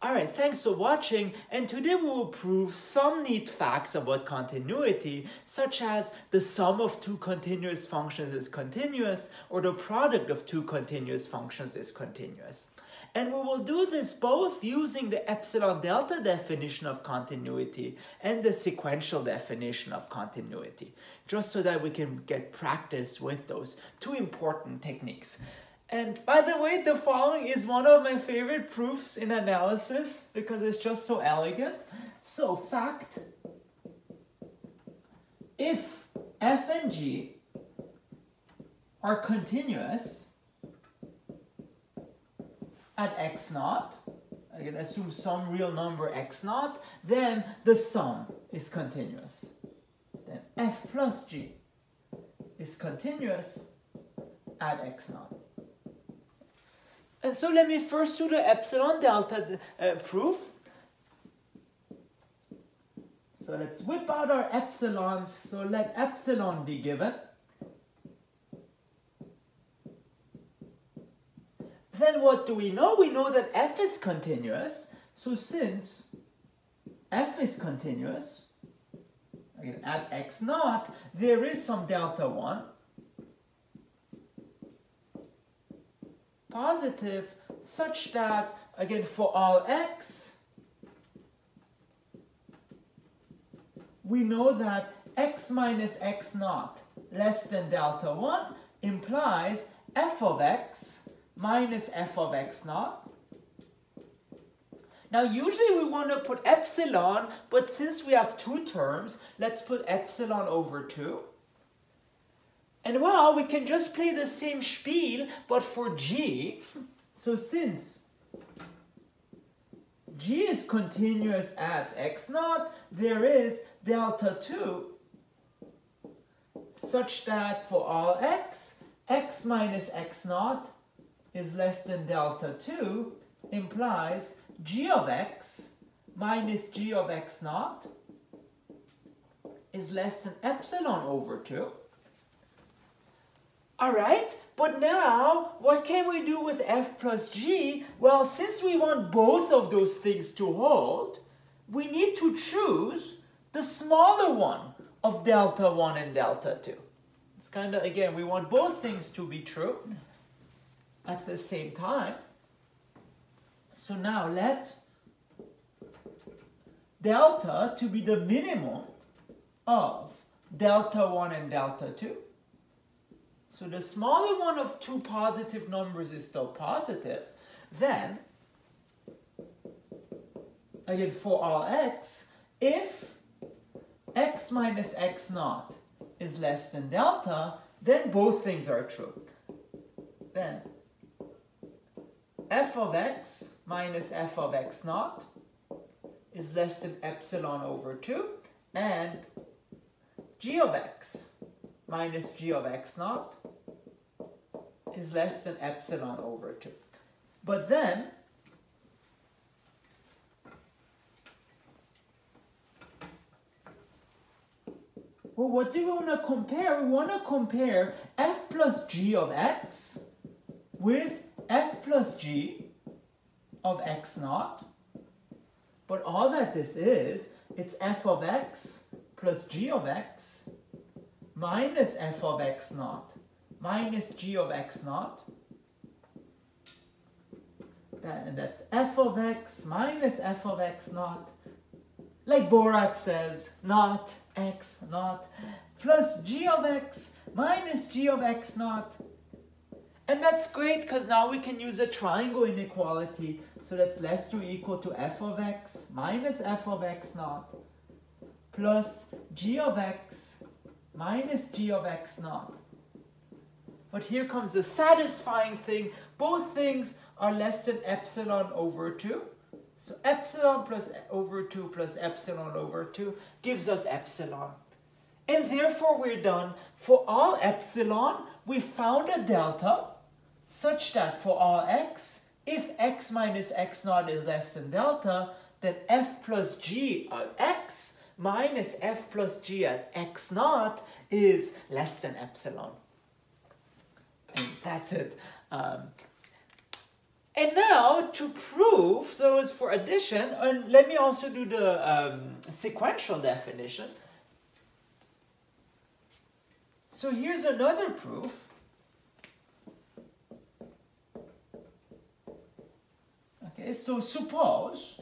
Alright, thanks for watching and today we will prove some neat facts about continuity such as the sum of two continuous functions is continuous or the product of two continuous functions is continuous. And we will do this both using the epsilon delta definition of continuity and the sequential definition of continuity, just so that we can get practice with those two important techniques. And by the way, the following is one of my favorite proofs in analysis because it's just so elegant. So fact, if f and g are continuous at x naught, I can assume some real number x naught, then the sum is continuous. Then f plus g is continuous at x naught. And so let me first do the epsilon delta uh, proof. So let's whip out our epsilons. So let epsilon be given. Then what do we know? We know that f is continuous. So since f is continuous, again, at x naught, there is some delta 1. Positive such that, again, for all x, we know that x minus x naught less than delta 1 implies f of x minus f of x naught. Now usually we want to put epsilon, but since we have two terms, let's put epsilon over 2. And well, we can just play the same spiel, but for g. So since g is continuous at x naught, there is delta 2 such that for all x, x minus x naught is less than delta 2 implies g of x minus g of x naught is less than epsilon over 2. All right, but now what can we do with f plus g? Well, since we want both of those things to hold, we need to choose the smaller one of delta 1 and delta 2. It's kind of, again, we want both things to be true at the same time. So now let delta to be the minimum of delta 1 and delta 2. So the smaller one of two positive numbers is still positive, then, again, for all x, if x minus x naught is less than delta, then both things are true. Then f of x minus f of x naught is less than epsilon over 2, and g of x minus g of x naught is less than epsilon over 2. But then, well, what do we want to compare? We want to compare f plus g of x with f plus g of x naught. But all that this is, it's f of x plus g of x minus f of x naught minus g of x naught. That, and that's f of x minus f of x naught. Like Borat says, not x naught plus g of x minus g of x naught. And that's great because now we can use a triangle inequality. So that's less than or equal to f of x minus f of x naught plus g of x minus g of x naught. But here comes the satisfying thing. Both things are less than epsilon over 2. So epsilon plus over 2 plus epsilon over 2 gives us epsilon. And therefore we're done. For all epsilon, we found a delta such that for all x, if x minus x naught is less than delta, then f plus g of x minus f plus g at x naught is less than epsilon. And that's it. Um, And now to prove, so it's for addition, and let me also do the um, sequential definition. So here's another proof. Okay, so suppose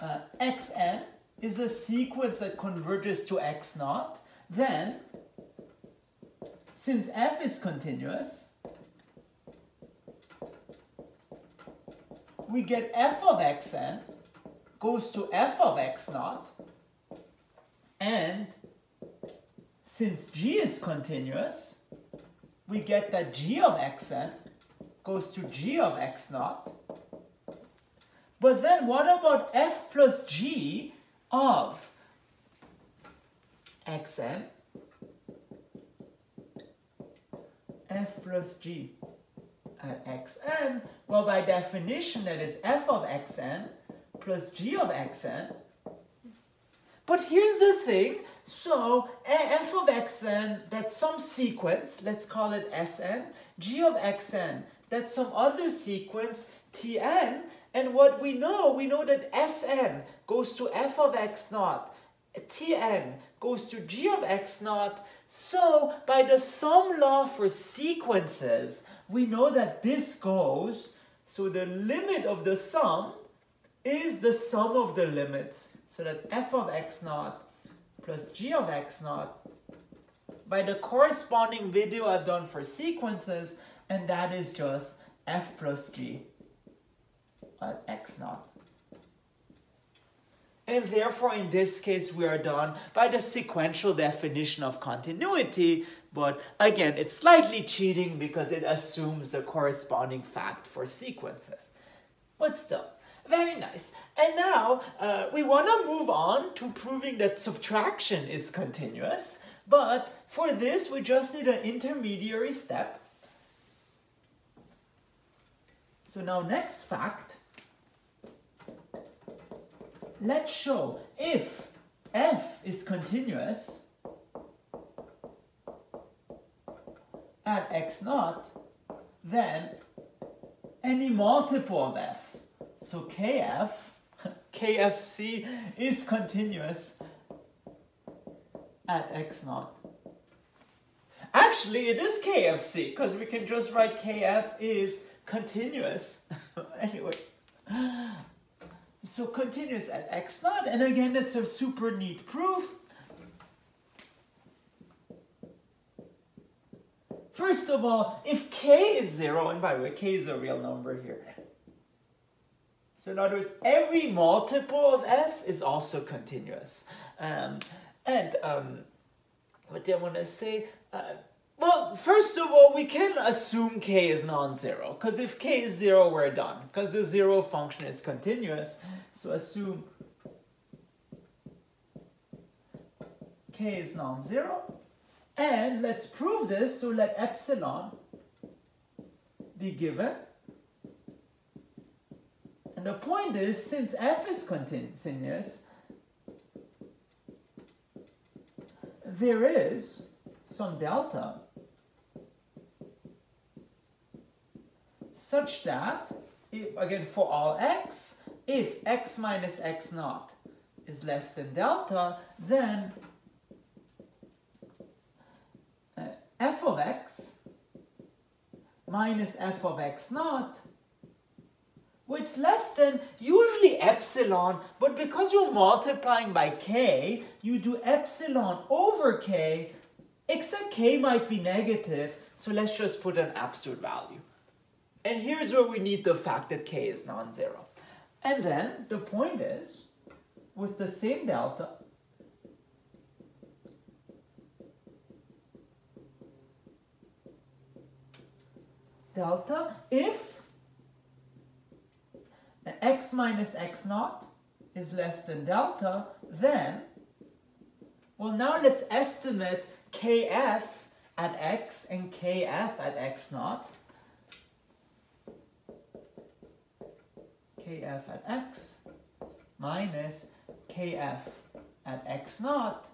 uh, xn is a sequence that converges to x naught, then since f is continuous, we get f of xn goes to f of x naught, and since g is continuous, we get that g of xn goes to g of x naught. But then what about f plus g of xn? f plus g at xn, well by definition that is f of xn plus g of xn. But here's the thing, so f of xn, that's some sequence, let's call it Sn, g of xn, that's some other sequence, Tn, and what we know, we know that Sn goes to f of x naught, Tn goes to g of x naught, so by the sum law for sequences, we know that this goes, so the limit of the sum is the sum of the limits. So that f of x naught plus g of x naught by the corresponding video I've done for sequences, and that is just f plus g at x naught. And therefore, in this case, we are done by the sequential definition of continuity. But again, it's slightly cheating because it assumes the corresponding fact for sequences. But still, very nice. And now, uh, we want to move on to proving that subtraction is continuous. But for this, we just need an intermediary step. So now next fact let's show if f is continuous at x naught, then any multiple of f, so kf, kfc is continuous at x naught. Actually, it is kfc, because we can just write kf is continuous. anyway, so continuous at x naught, and again, it's a super neat proof. First of all, if k is zero, and by the way, k is a real number here. So in other words, every multiple of f is also continuous. Um, and um, what do I want to say? Uh, well, first of all, we can assume k is non-zero, because if k is zero, we're done, because the zero function is continuous. So assume k is non-zero. And let's prove this, so let epsilon be given. And the point is, since f is continuous, there is some delta such that, if, again, for all x, if x minus x naught is less than delta, then uh, f of x minus f of x naught well, it's less than usually epsilon, but because you're multiplying by k, you do epsilon over k, except k might be negative, so let's just put an absolute value. And here's where we need the fact that k is non-zero. And then the point is, with the same delta, delta, if x minus x naught is less than delta, then, well now let's estimate kf at x and kf at x naught. kf at x minus kf at x naught.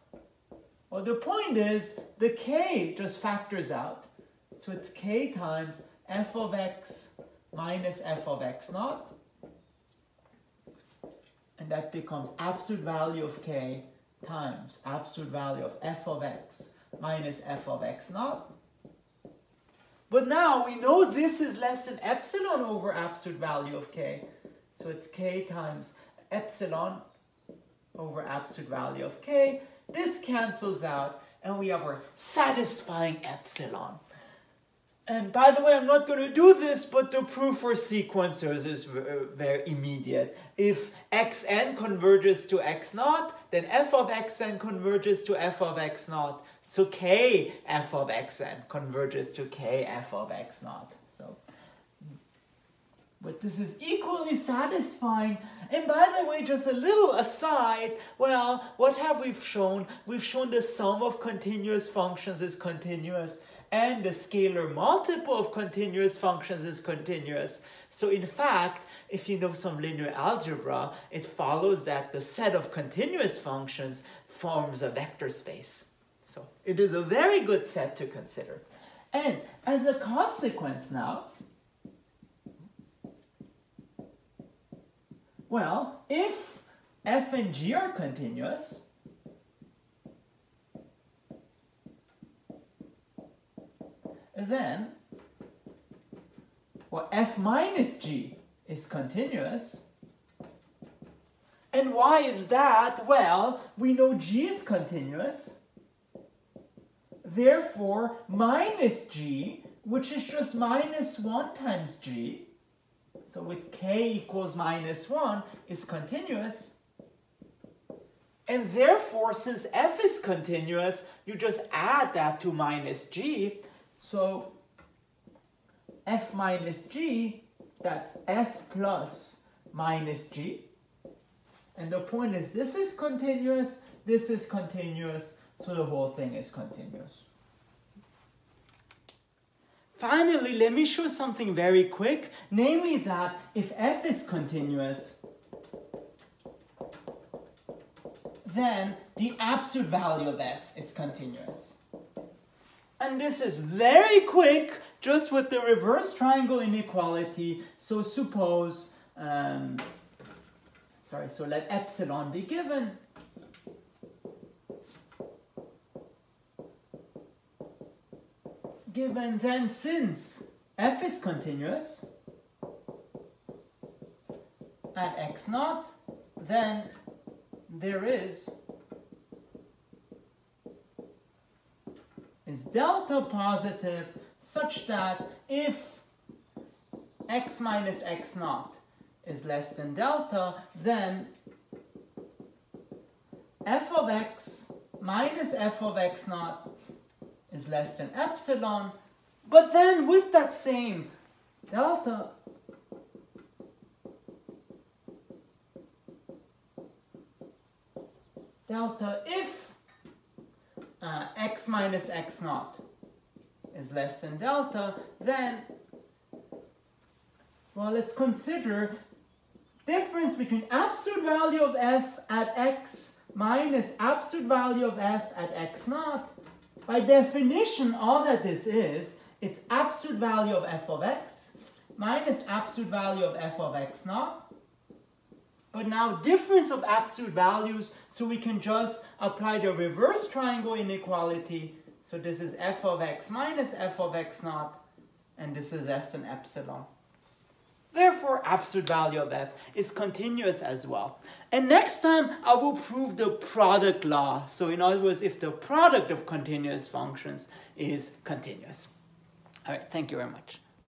Well, the point is the k just factors out. So it's k times f of x minus f of x naught. And that becomes absolute value of k times absolute value of f of x minus f of x naught. But now we know this is less than epsilon over absolute value of k. So it's k times epsilon over absolute value of k. This cancels out and we have our satisfying epsilon. And by the way, I'm not going to do this, but the proof for sequencers is uh, very immediate. If xn converges to x naught, then f of xn converges to f of x naught. So k f of xn converges to k f of x naught. So, but this is equally satisfying. And by the way, just a little aside, well, what have we shown? We've shown the sum of continuous functions is continuous and the scalar multiple of continuous functions is continuous. So in fact, if you know some linear algebra, it follows that the set of continuous functions forms a vector space. So it is a very good set to consider. And as a consequence now, well, if f and g are continuous, then well, f minus g is continuous. And why is that? Well, we know g is continuous. Therefore, minus g, which is just minus 1 times g, so with k equals minus 1, is continuous. And therefore, since f is continuous, you just add that to minus g, so f minus g, that's f plus minus g. And the point is this is continuous, this is continuous, so the whole thing is continuous. Finally, let me show something very quick, namely that if f is continuous, then the absolute value of f is continuous. And this is very quick, just with the reverse triangle inequality. So suppose, um, sorry, so let epsilon be given. Given then since f is continuous at x naught, then there is is delta positive such that if x minus x naught is less than delta, then f of x minus f of x naught is less than epsilon. But then with that same delta, delta, if uh, x minus x naught is less than delta, then, well, let's consider difference between absolute value of f at x minus absolute value of f at x naught. By definition, all that this is, it's absolute value of f of x minus absolute value of f of x naught but now difference of absolute values, so we can just apply the reverse triangle inequality. So this is f of x minus f of x naught, and this is s and epsilon. Therefore, absolute value of f is continuous as well. And next time, I will prove the product law. So in other words, if the product of continuous functions is continuous. All right, thank you very much.